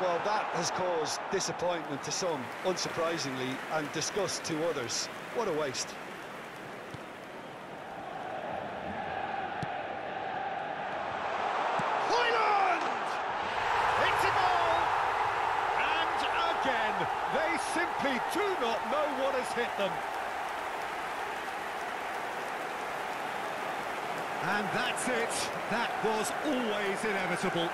Well, that has caused disappointment to some, unsurprisingly, and disgust to others. What a waste. Hoyland! It's a goal! And again, they simply do not know what has hit them. And that's it. That was always inevitable.